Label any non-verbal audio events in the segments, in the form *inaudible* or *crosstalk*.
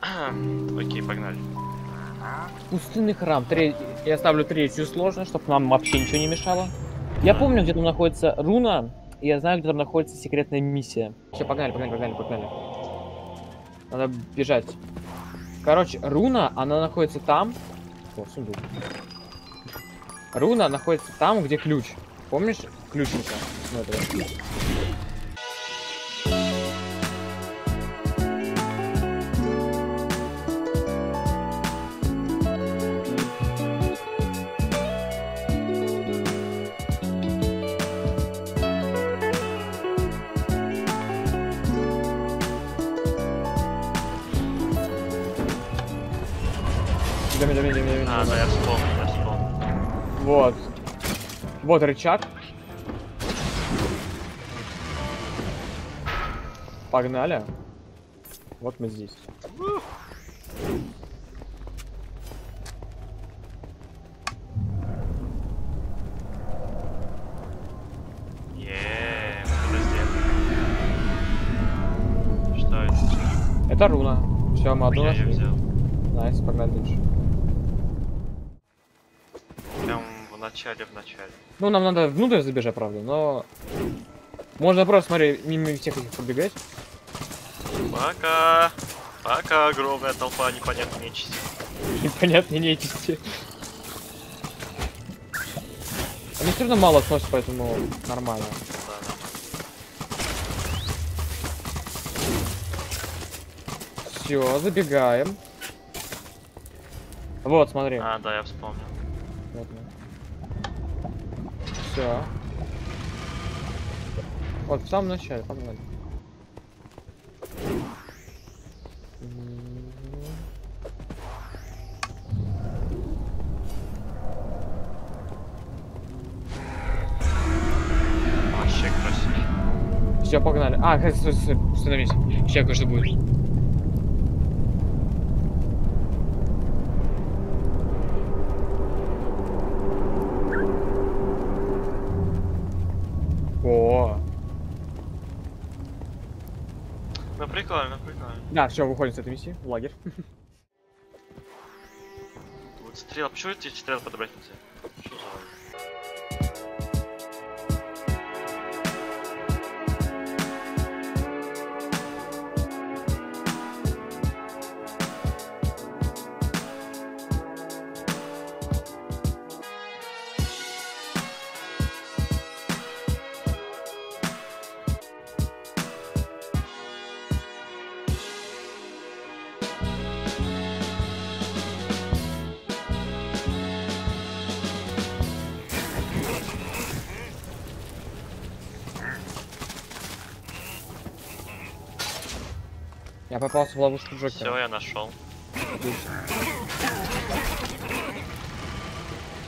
Окей, погнали. Пустынный храм. Тре- Я ставлю третью сложность, чтобы нам вообще ничего не мешало. Я помню, где там находится руна, и я знаю, где там находится секретная миссия. Все, погнали, погнали, погнали, погнали. Надо бежать. Короче, руна, она находится там. О, сундук. Руна находится там, где ключ. Помнишь ключника? Ну, этого? Вот рычаг. Погнали. Вот мы здесь. Это? Это руна. Все, мы одну нашли. Nice, погнали дальше. Прям в начале, в начале. Ну, нам надо внутрь забежать, правда, но... Можно просто, смотри, мимо всех этих побегать. Пока! Пока, огромная толпа непонятной нечисти. Непонятно, нечисти. *laughs* Они все равно мало сносят, поэтому нормально. Да, да. Все, забегаем. Вот, смотри. А, да, я вспомнил. Вот Все. Вот, в самом начале, погнали. Вообще красиво. Все, погнали. А, стой, стой, стой, остановись. Сейчас кое-что будет. О, Ну прикольно, прикольно. да, все, выходим с этой миссии в лагерь. Вот стрела, почему эти стрелы подобрать нельзя? Я попался в ловушку Все, Джокера. я нашел.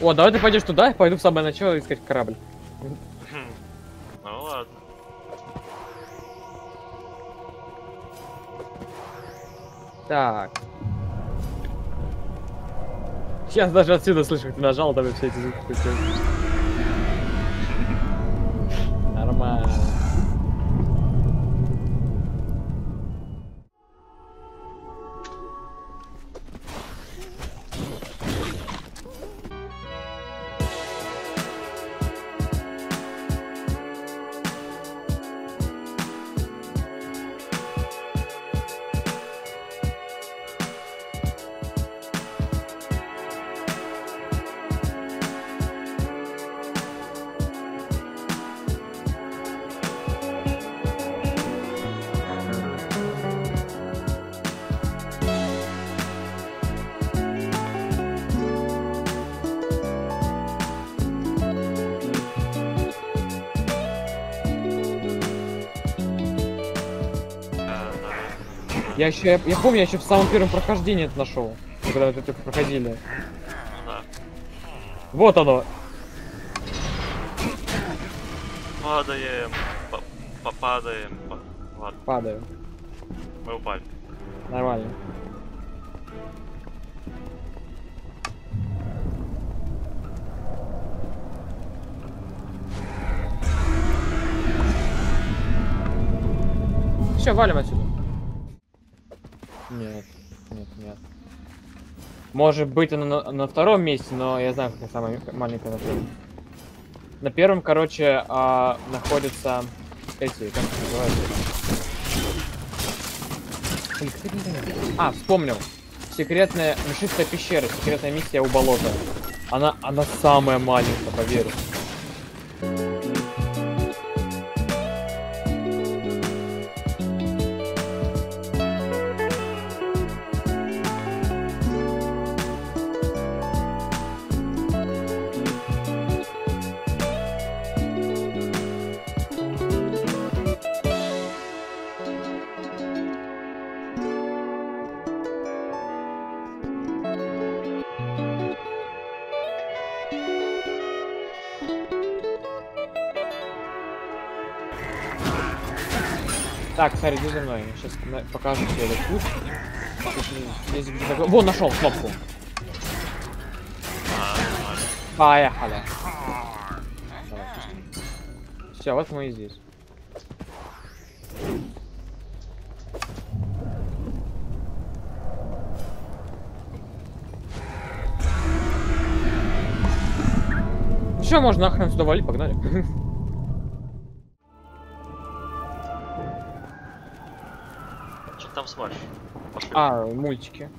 О, давай ты пойдешь туда, я пойду в самое начало искать корабль. Ну ладно. Так. Сейчас даже отсюда слышу, как ты нажал, давай все эти звуки. Нормально. Я еще, я, я помню, я еще в самом первом прохождении это нашел. Когда это только проходили. Ну да. Вот оно. Падаем. По- Попадаем. По- Ладно, Падаю. мы упали. Нормально. Все, валим отсюда. Нет. нет, нет. Может быть, она на, на втором месте, но я знаю, какая самая маленькая на первом. На первом, короче, а, находятся эти, как это называется? А, вспомнил. Секретная, мшистая пещера, секретная миссия у болота. Она, она самая маленькая, поверь. Так, смотри, иди за мной. Сейчас покажу тебе этот путь. Такой- Вон, нашел кнопку. Поехали. Все, вот мы и здесь. Все, можно нахрен сюда валить, погнали. *laughs* Пошли. А, мультики.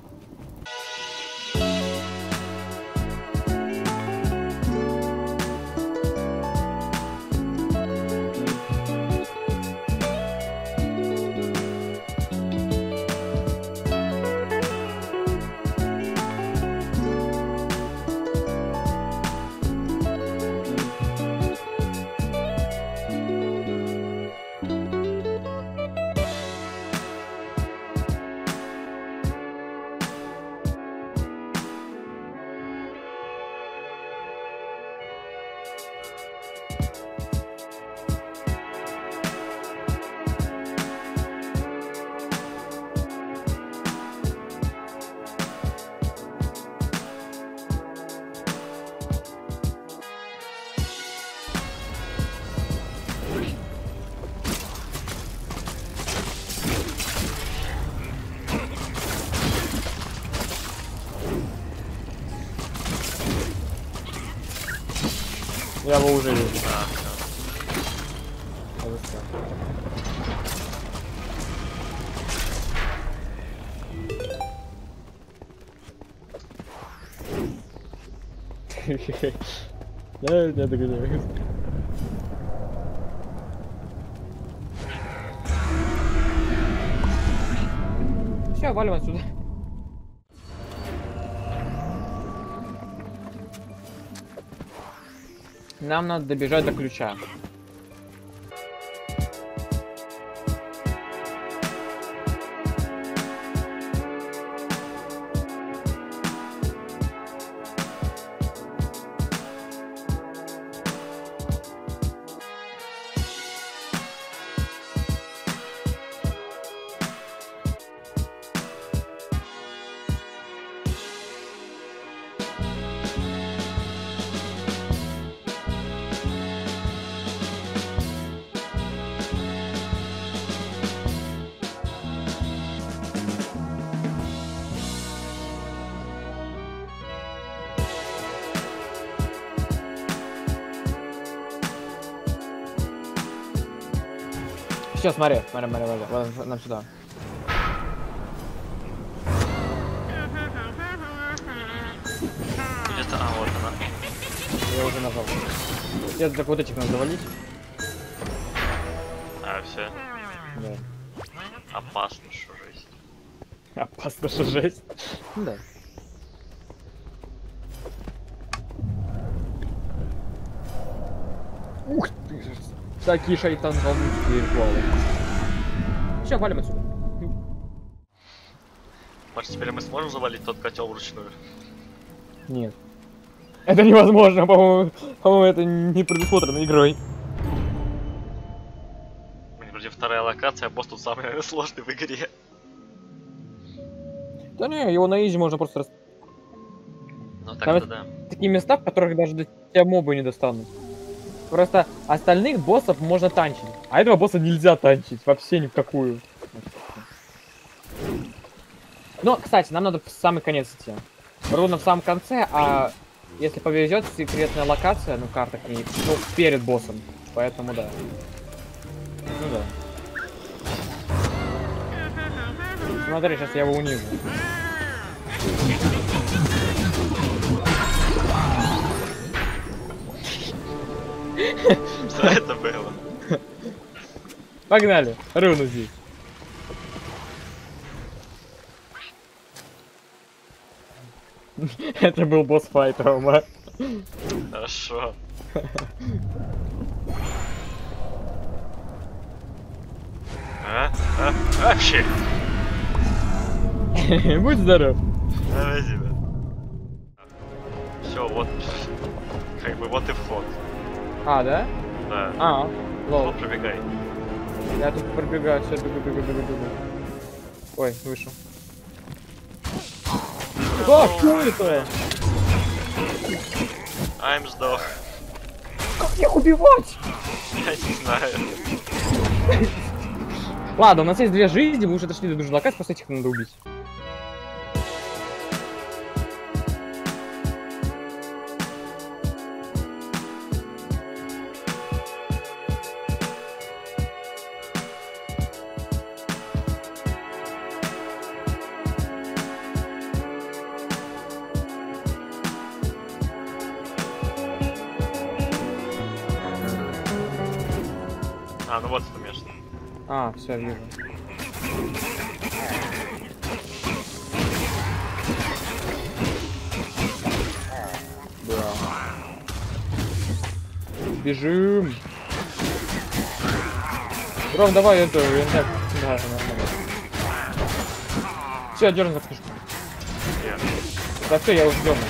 *laughs* Я его уже вижу. А, всё. А? Да, я догадаюсь. Все, валим отсюда. Нам надо добежать до ключа. Смотри, смотри, смотри, смотри, вот нам сюда. Где-то, а, вот она. Я уже нажал. Я так вот этих надо завалить. А, все. Да. Опасно, что жесть. Опасно, что жесть. Да. Ух ты Такие шайтан волнующие ритуалы. Все, валим отсюда. Может, теперь мы сможем завалить тот котел вручную? Нет. Это невозможно, по-моему, по-моему, это не предусмотрено игрой. Блин, вроде вторая локация, босс тут самый сложный в игре. Да не, его на изи можно просто рас... Ну так-то да. такие места, в которых даже до тебя мобы не достанут. Просто остальных боссов можно танчить, а этого босса нельзя танчить вообще ни в какую. Но, кстати, нам надо в самый конец идти. Руна в самом конце, а если повезет, секретная локация, ну карта к ней, ну, перед боссом. Поэтому да. Ну да. Смотри, сейчас я его унижу. Что это было? Погнали, руну здесь. *laughs* Это был босс файт, Рома. Хорошо. А? А? Вообще! *laughs* Будь здоров. Давай тебя. Все, вот. Как бы вот и вход. А, да? Да. А, лол. Ну, пробегай. Я тут пробегаю, все, бегу, бегу, бегу, бегу. Ой, вышел. А, что это? I'm сдох. Как их убивать? Я не знаю. Ладно, у нас есть две жизни, мы уже дошли до локации, просто этих надо убить. А, все, вижу. Да. Бежим. Ром, давай эту, так, да, нормально. Все, дерну за книжку. Да все, я уже дерну.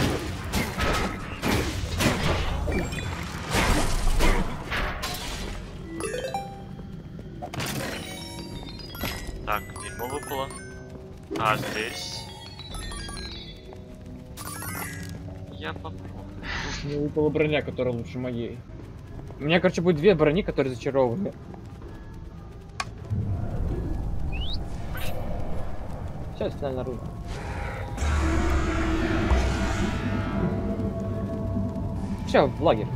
Выпала броня, которая лучше моей. У меня, короче, будет две брони, которые зачарованы. Сейчас финальная руна. Все, в лагерь.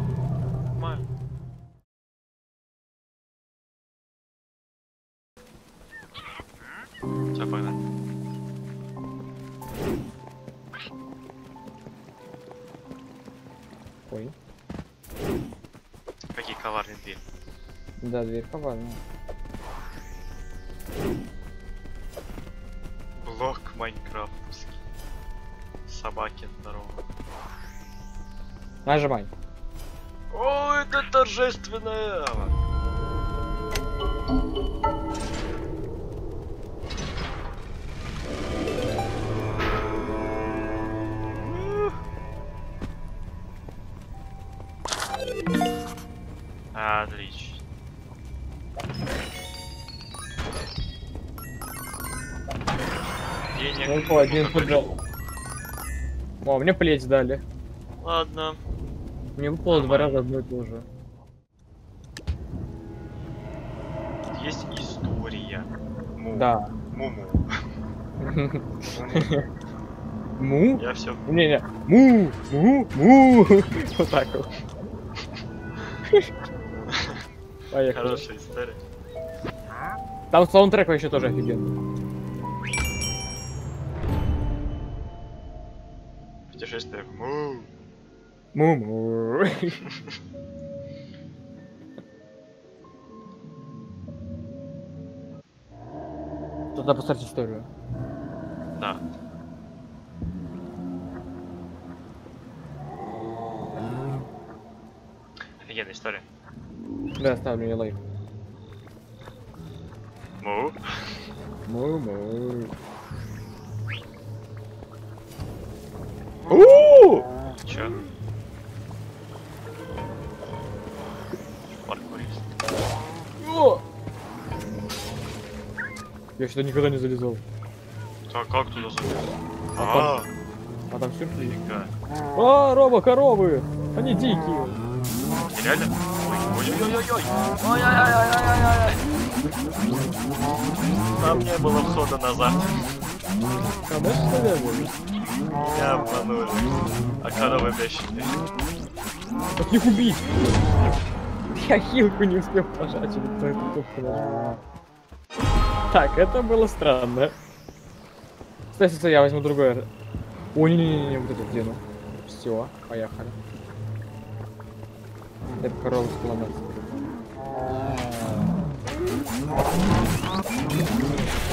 Дверь коварная. Блок майнкрафтовский. Собаки здорово. Нажимай. О, это торжественное! Ну, один футбол. О, мне плеть дали. Ладно. Мне выпало два раза одно и то же. Тут есть история. Му. Да. Муму. Му? Я все. Не-не. Му! Му! Му! *laughs* Вот так вот. *laughs* Поехали. Хорошая история. Там саундтрек вообще тоже офигенный. Путешествие в Му. Му-му. Надо посмотреть историю. Да. Офигенная история. Да, ставлю ей лайк. Му. Му-му. Ууу! Чё? Паркурист. О! Я сюда никогда не залезал. Так, как туда залез? А А, А там сюрприз. нифига. А, Рома, коровы! Они дикие. Реально? Ой-ой-ой-ой-ой! Ой-ой-ой-ой-ой-ой! Там не было входа назад. Конечно, верно. Меня обманули. А коровы бешеные. Как их убить? Я хилку не успел пожать, или кто эту кнопку. Так, это было странно. Стой, стой, я возьму другое. О, не-не-не, вот это дену. Все, поехали. Это корова с километра. Как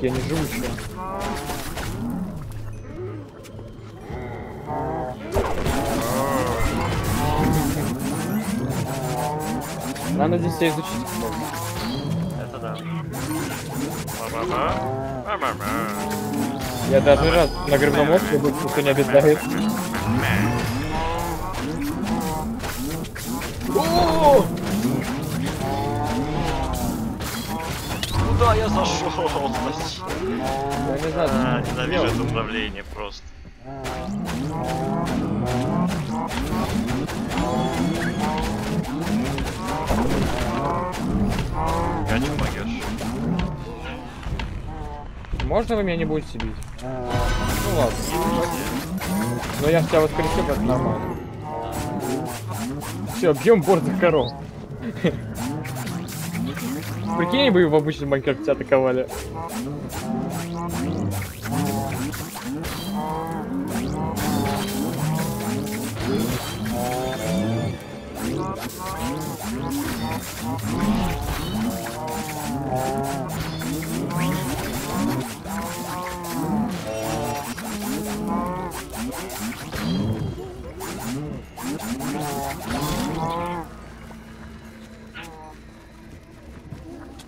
я не живучая. Надо здесь себя изучить. Это да. Я даже рад на грибном острове быть, никто не обитает. Куда я зашел? Я не знаю, А, ненавижу это управление просто. Ты помогешь? Можно вы меня не будете бить? Ну ладно. Но я тебя воскресил, как нормально. Все, бьем борзых коров. Прикинь, бы в обычном Майнкрафте атаковали.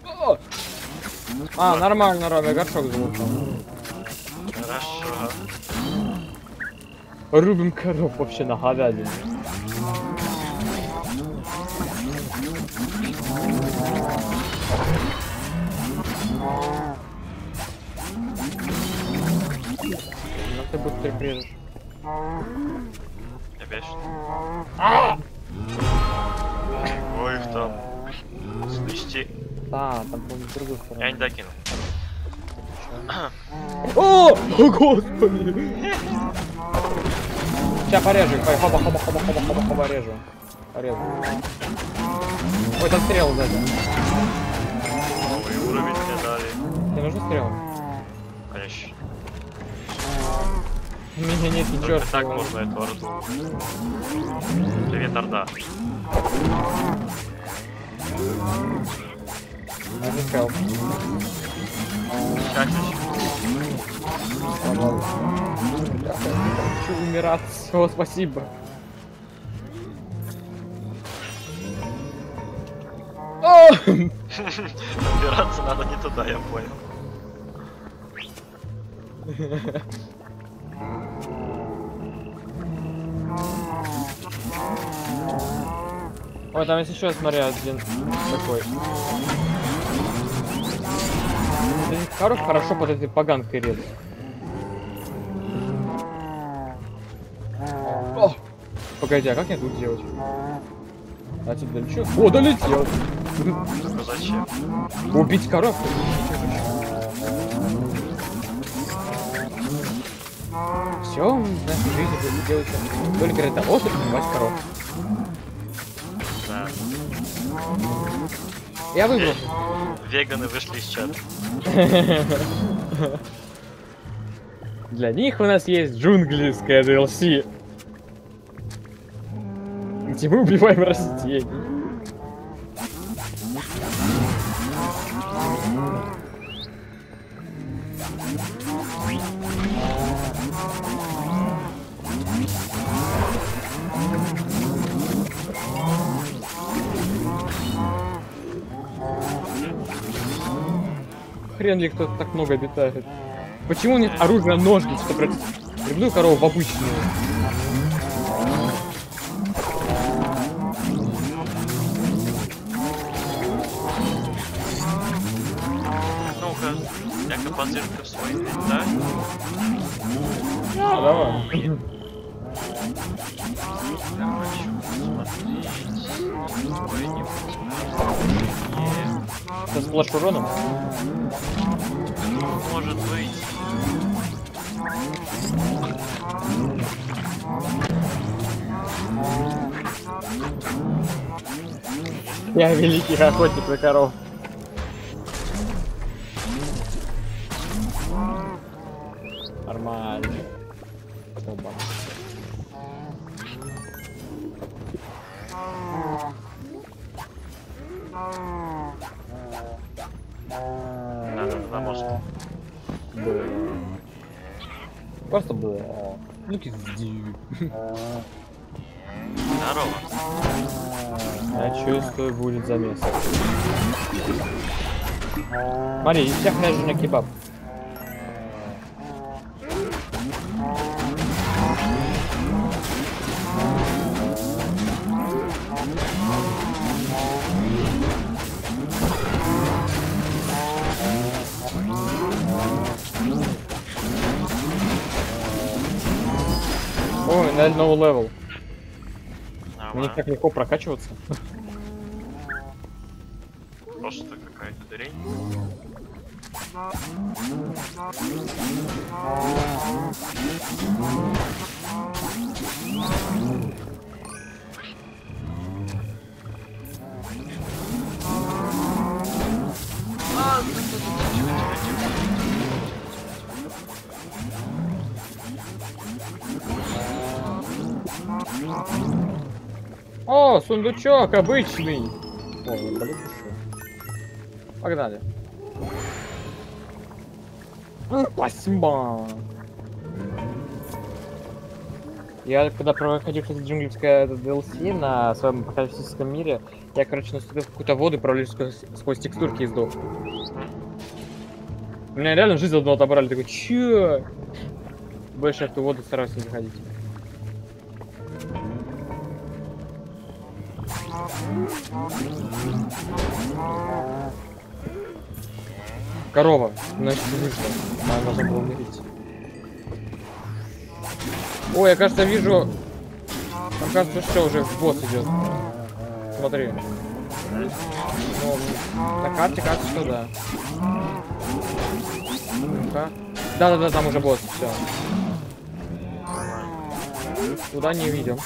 О! А, нормально, Рома, горшок залутал. Хорошо. Рубим коров вообще на говядине. Ты прежешь. Я бешеный. Ой, их там. Слышите? Да, там по другую сторону. Я не докинул. О! О, господи! Сейчас порежу их. Ой, Хоба, хоба, хоба, хоба, хоба, хоба, режу. Порежу. Ой, там стрел сзади. Новый уровень мне дали. Тебе нужны стрелы? У меня нет ничего. Только так можно эту орду. Привет, Орда. Стрел. Сейчас, сейчас. Я хочу умирать. Все, спасибо. О! *laughs* Убираться надо не туда, я понял. *laughs* Ой, там есть еще, смотри, один такой. Коров хорошо под этой поганкой. О! Погоди, а как мне тут делать? А тут долечу? О, долетел! Зачем? Убить коров? Все, в нашей жизни будет делать только для того, чтобы убивать коров. Я выбрал. Веганы вышли из чата. *laughs* Для них у нас есть джунглийская DLC. Где мы убиваем растений. хрен кто-то так много обитает? Почему нет оружия ножниц, чтобы типа, прибду корову в обычную? Ну-ка, я-ка позырка в свой инвентарь. Ну, а, давай. Короче, со splash уроном? Может быть. Я великий охотник на коров. Ну пизди. Здорово. Я чувствую, будет замес. Смотри, из всех ляжешь на кебаб. Левел. Мне Нормально. так легко прокачиваться. *laughs* сундучок обычный. О, блин. Погнали. М, Спасибо. Я когда проходил, кстати, джунглевское DLC на своем апокалиптическом мире, я, короче, наступил в какую-то воду, провалился сквозь, сквозь текстурки и сдох. У меня реально жизнь одну отобрали, такой, чё? Больше в ту воду стараюсь не заходить. Корова. Значит, вышла. Она должна была умереть. Ой, я кажется вижу... Мне кажется, что уже босс идет. Смотри. Ну, на карте кажется, что да. Да-да-да, там уже босс, все. Туда не видим.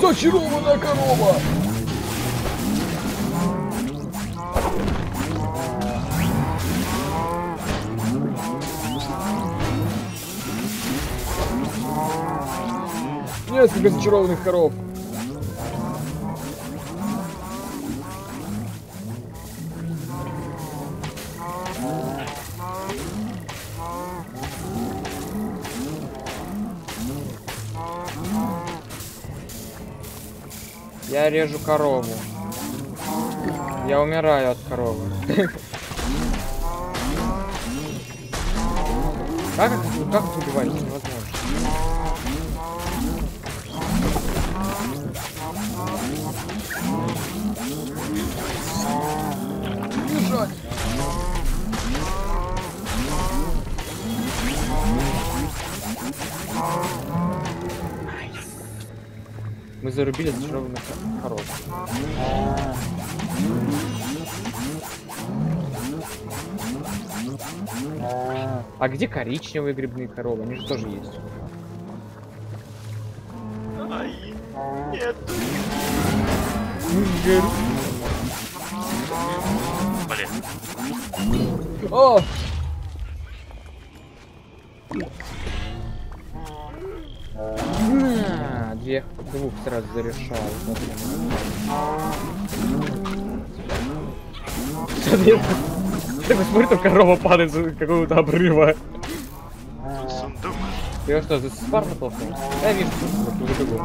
Зачарованная корова! Несколько зачарованных коров. Режу корову. Я умираю от коровы. *laughs* Как как убивать? Невозможно. Мы зарубили зачарованных коров. А где коричневые грибные коровы? Они же тоже есть. Ай, нет. Блин, О! Две, двух сразу зарешал. Смотри. Смотри, там корова падает с какого-то обрыва. Я что, за спарно толкнул? Я вижу, тут бегу.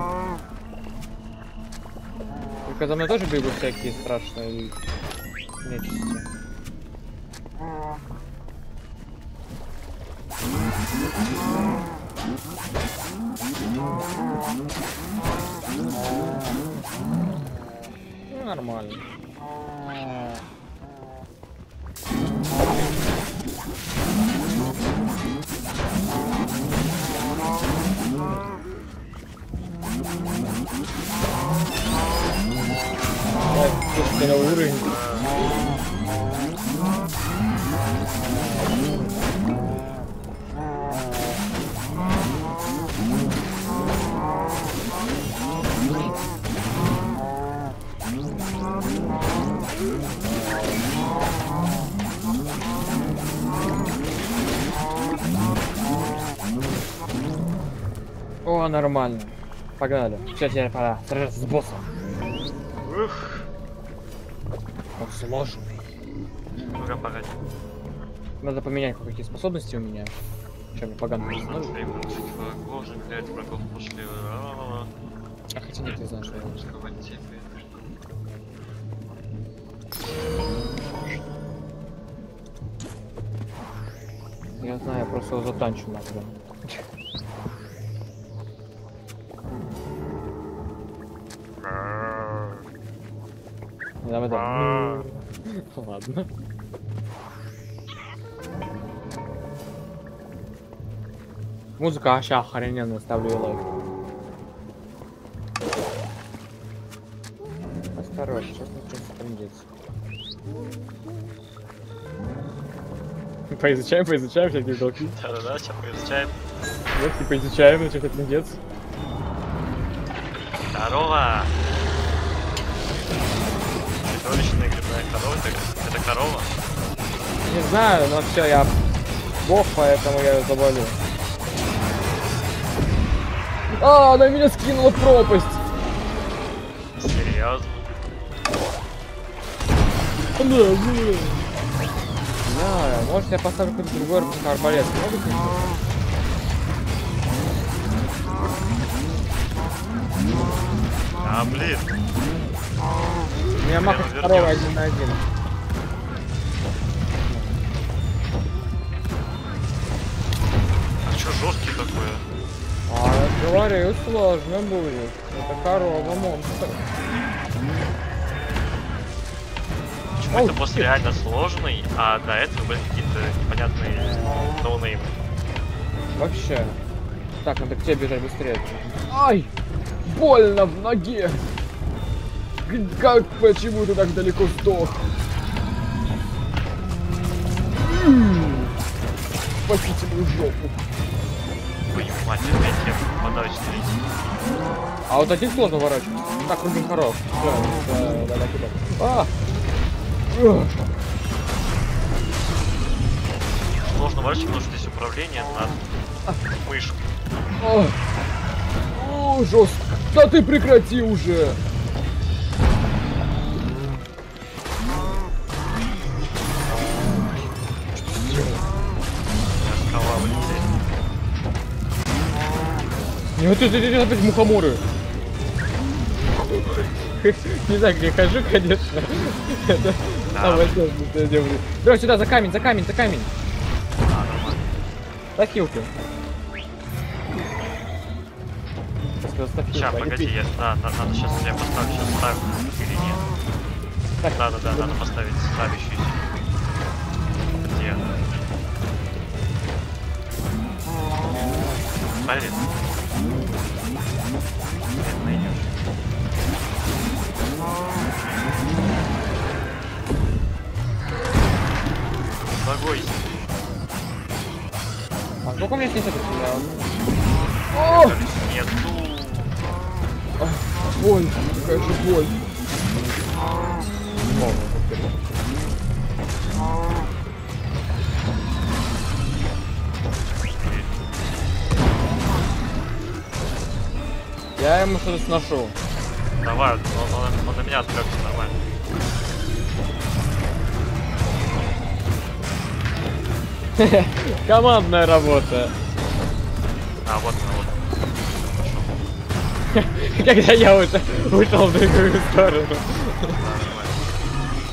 Только за мной тоже бегут всякие страшные нечисти. Ну, нормально. Так, слушайте, на нормально. Погнали. Все, теперь пора сражаться с боссом. Ух. Он сложный. Ну-ка, погоди. Надо поменять какие способности у меня. Чем блядь, врагов пошли. А-а-а. А хотя нет, я знаю, что я тебе. Я знаю, я просто его затанчу нахрен. Давай, давай. *laughs* Ладно. Музыка вообще охрененная, ставлю лайк. Осторожно, сейчас начнется трындец. Поизучаем, поизучаем всякие толки. Да-да-да, сейчас поизучаем. Вот, и поизучаем, начнется трындец. Корова! Корова, это, корова? Не знаю, но все, я бог, поэтому я ее завалю. А, она меня скинула в пропасть! Серьезно? Да, да. Да, может я поставлю какой-то другой арб- арбалет. А, блин. Меня маха второго один на один. А чё жесткий такой? А, я говорю, сложно будет. Это корова монстр. Почему Оу, это босс реально сложный, а до этого были какие-то непонятные ноунеймы? Вообще. Так, надо к тебе бежать быстрее. Ай! Больно в ноге! Как, почему ты так далеко сдох? Спасите мою жопу. Твою мать, опять я третий. А вот один сложно ворачиваться. Так, Рубин хорош. Всё, да, да, да, куда? А! Сложно ворочать, потому что здесь управление на мышку. А. О, жестко. Да ты прекрати уже! Нет, ты, ты, ты, опять мухоморы. Не знаю, где я хожу, конечно. Это самое сложное, что я делаю. Давай сюда, за камень, за камень, за камень. А. За хилку, Сейчас, а погоди, я, да, на- надо сейчас я поставлю, сейчас ставлю или нет. Так, Да, да, да, надо поставить ставящуюся. Где? Ставит. Ногой. А сколько меня снесет? О! Нету. А, Боль, какая же боль. Я ему что-то сношу. Давай, он, он- он на меня отвлекся нормально. *laughs* Командная работа. А, вот он, вот. *laughs* Когда я уже ушел в другую сторону.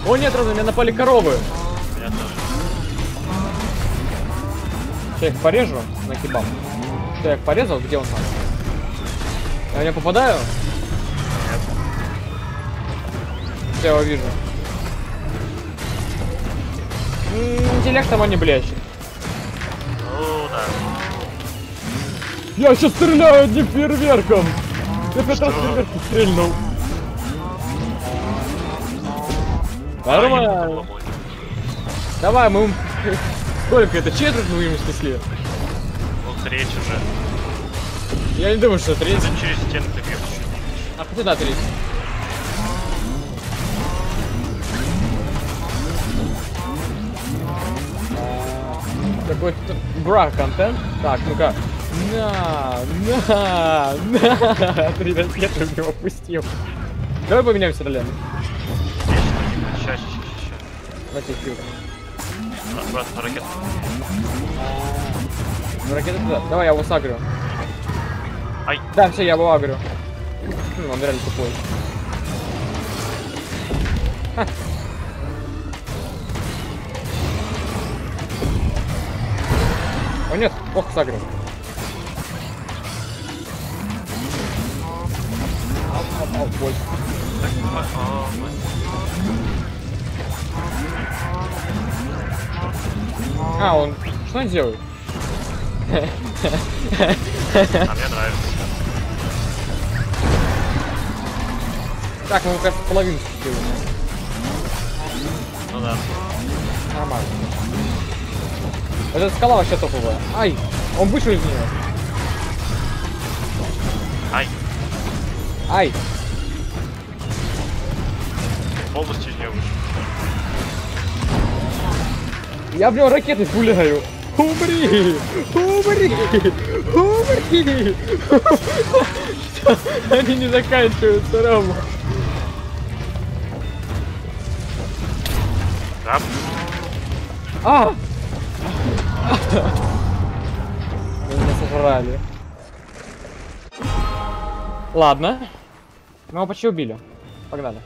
О нет, Роза, меня напали коровы. Сейчас их порежу на кебаб. Что, я их порезал? Где он там? Я в него попадаю? Нет. Я его вижу. Интеллектом они блещут. Ну да. Я сейчас стреляю одним фейерверком! Я пять раз Что? фейерверки стрельнул. А, Нормально. помочь. Давай, мы... Сколько *laughs* это? Четверть мы ему снесли? Ну, треть уже. Я не думаю, что треть. Ты через стену ты бьешь. А куда треть? Такой бра контент. Так, ну-ка. На, на, на. Три ракеты в него пустил. Давай поменяемся ролями. Сейчас, сейчас, сейчас. Давайте фью. Обратно ракет. Ну, ракеты туда. Давай, я его сагрю. Ай. Да, все, я его агрю. Хм, он реально тупой. Ха. О нет, плохо сагрил. Ау, ау, боль. А, он... Что он делает? А мне нравится. Так, мы, кажется, половину сделали. Ну да. Нормально. Вот эта скала вообще топовая. Ай! Он вышел из нее. Ай, Ай! полностью нее вышел. Я в него ракеты пуляю. Умри! Умри! Умри! *laughs* Они не заканчиваются, Рома. Да? А! Меня сожрали. Ладно. Мы его почти убили. Погнали.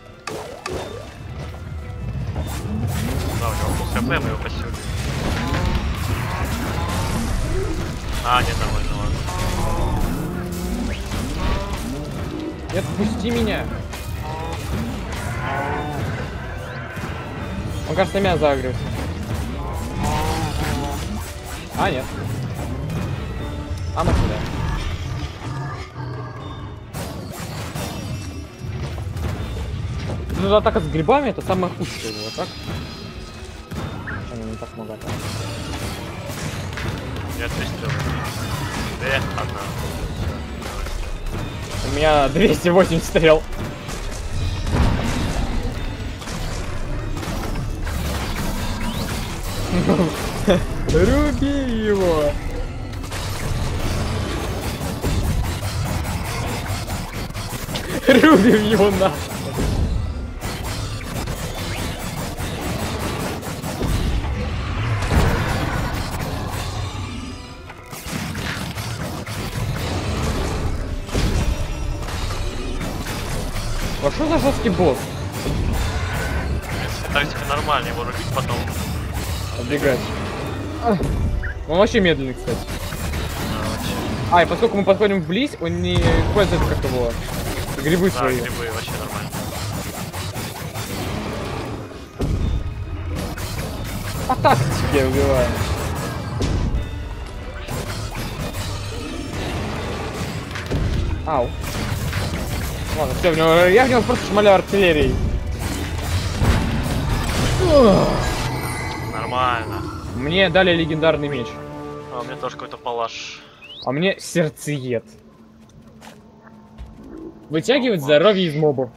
Да, у него пол хп, мы его посилили. А, нет, нормально, ладно. Нет, пусти меня. Он, кажется, на меня загрелся. А, нет. А, мы сюда. Ну, атака с грибами это самое худшее было, так? Они не так много атак. Три стрелы. Две, одна. У меня 208 стрел. *laughs* Руби его! *laughs* Рубим его на. А что за жесткий босс? Тактика нормальная, его рубить потом. Отбегать. А, Он вообще медленный, кстати. А, и поскольку мы подходим вблизь, он не пользуется как его грибы Да, свои. грибы вообще нормально. А так тебе убиваем. Ау. Ладно, все, в него, я в него просто шмаляю артиллерией. Ух. Мне дали легендарный меч, А у меня тоже какой-то палаш. а мне сердцеед. Вытягивает здоровье из мобов.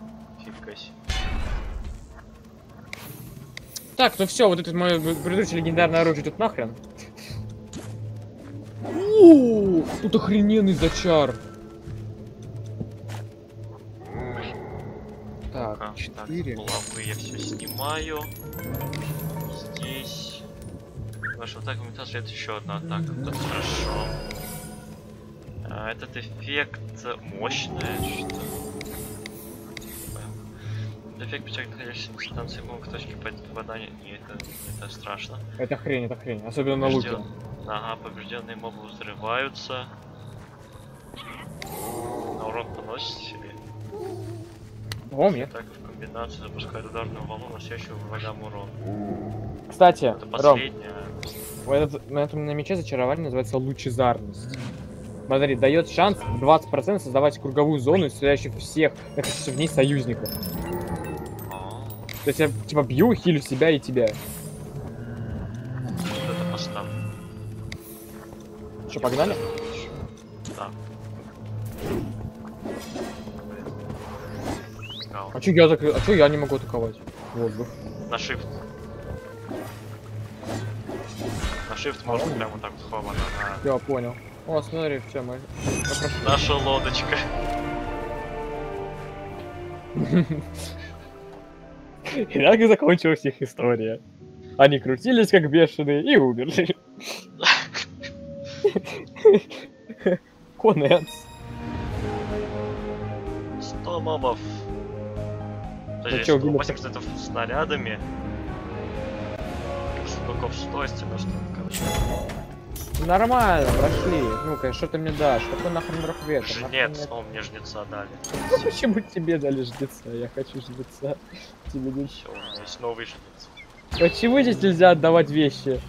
Так, ну все, вот это мое предыдущее легендарное оружие тут нахрен. О, тут охрененный зачар. Так, так, четыре. булавы я все снимаю. Ваша атака это еще одна атака. Это хорошо. А, этот эффект мощный, что? Эффект притягивает находящийся на дистанции мог к точке попадания. Не, это, это страшно. Это хрень, это хрень, особенно на луке. Ага, поврежденные мобы взрываются. На урон поносит себе. О, нет. Так в комбинации запускает ударную волну, носящую врагам урон. Кстати, Это Ром, последняя. Вот этот, на этом на мече зачарование называется лучезарность. Смотри, дает шанс 20% создавать круговую зону, исцеляющих всех находящихся в ней союзников. То есть я типа бью, хилю себя и тебя. Вот это поставлю. Что, погнали? Да. А чё я так... А чё я не могу атаковать? Воздух. На shift. Shift можно прямо так хова на, Я понял. О, смотри, все, мы... Наша лодочка. *laughs* И так и закончилась их история. Они крутились как бешеные и умерли. Конец. 100 мобов. Подожди, чё, убили 80% снарядами. Сундуков 100, стена что. Нормально, прошли. Ну-ка, что ты мне дашь? Какой нахрен рахвет? Жнец, о, мне жнеца дали. *laughs* Почему тебе дали жнеца? Я хочу жнеца. Тебе не... Все, у меня есть новый жнец. Почему здесь нельзя отдавать вещи?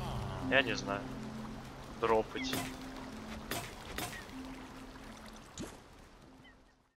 Я не знаю. Дропать.